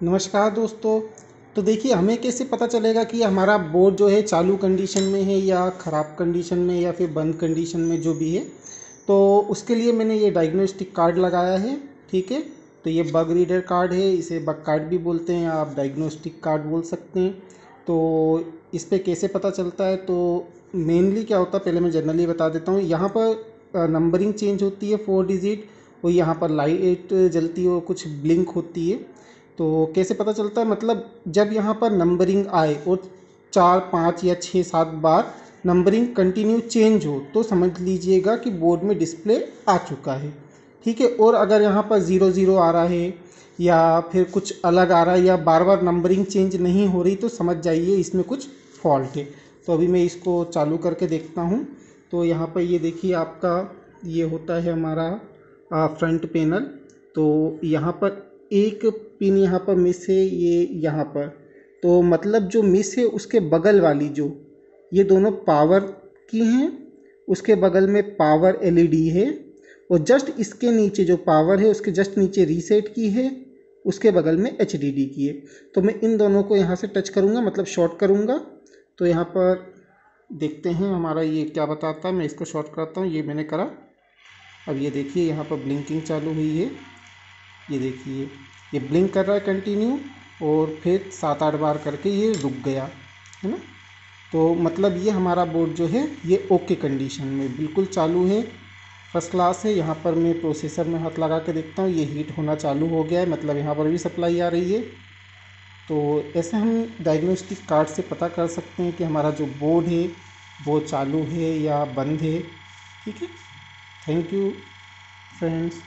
नमस्कार दोस्तों। तो देखिए, हमें कैसे पता चलेगा कि हमारा बोर्ड जो है चालू कंडीशन में है या ख़राब कंडीशन में या फिर बंद कंडीशन में जो भी है? तो उसके लिए मैंने ये डायग्नोस्टिक कार्ड लगाया है, ठीक है? तो ये बग रीडर कार्ड है, इसे बग कार्ड भी बोलते हैं, आप डायग्नोस्टिक कार्ड बोल सकते हैं। तो इस पर कैसे पता चलता है? तो मेनली क्या होता है, पहले मैं जनरली बता देता हूँ। यहाँ पर नंबरिंग चेंज होती है फोर डिजिट और यहाँ पर लाइट जलती है, और कुछ ब्लिंक होती है। तो कैसे पता चलता है? मतलब जब यहाँ पर नंबरिंग आए और चार, पाँच या छः, सात बार नंबरिंग कंटिन्यू चेंज हो तो समझ लीजिएगा कि बोर्ड में डिस्प्ले आ चुका है। ठीक है? और अगर यहाँ पर ज़ीरो ज़ीरो आ रहा है या फिर कुछ अलग आ रहा है या बार बार नंबरिंग चेंज नहीं हो रही तो समझ जाइए इसमें कुछ फॉल्ट है। तो अभी मैं इसको चालू करके देखता हूँ। तो यहाँ पर ये देखिए आपका ये होता है हमारा फ्रंट पैनल तो यहाँ पर एक पिन यहाँ पर मिस है, ये यहाँ पर। तो मतलब जो मिस है, उसके बगल वाली जो, ये दोनों पावर की हैं, उसके बगल में पावर एलईडी है, और जस्ट इसके नीचे जो पावर है, उसके जस्ट नीचे रीसेट की है, उसके बगल में एचडीडी की है। तो मैं इन दोनों को यहाँ से टच करूँगा मतलब शॉर्ट करूँगा। तो यहाँ पर देखते हैं हमारा ये क्या बताता है, मैं इसको शॉर्ट करता हूँ, ये मैंने करा। अब ये देखिए, यहाँ पर ब्लिंकिंग चालू हुई है। ये देखिए, ये ब्लिंक कर रहा है कंटिन्यू और फिर सात आठ बार करके ये रुक गया, है ना? तो मतलब ये हमारा बोर्ड जो है, ये ओके कंडीशन में बिल्कुल चालू है। फ़र्स्ट क्लास है, यहाँ पर मैं प्रोसेसर में हाथ लगा के देखता हूँ, ये हीट होना चालू हो गया है मतलब यहाँ पर भी सप्लाई आ रही है। तो ऐसे हम डायग्नोस्टिक कार्ड से पता कर सकते हैं कि हमारा जो बोर्ड है, वो चालू है या बंद है, ठीक है? Thank you friends